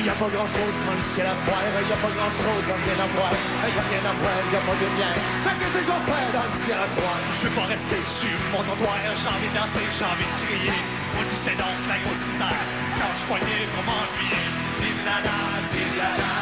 a pas grand chose dans le ciel à soir, y a pas grand chose, y'a rien à voir, y a rien à voir, y a pas de lien. Fait que c'est j'en fais dans le ciel à soir. Je veux pas rester sur mon trottoir, j'ai envie de danser, j'ai envie de crier. Moi tu sais donc la grosse misère, quand je poignais pour m'ennuyer. Dis-la-la, dis-la-la, dis-la-la,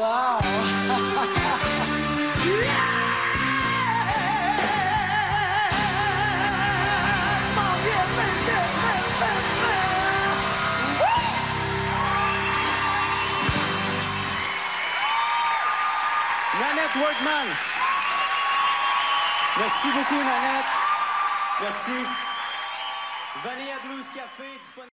Wow! Nanette Workman. Merci beaucoup, Nanette. Merci. Vanilla Blues Café.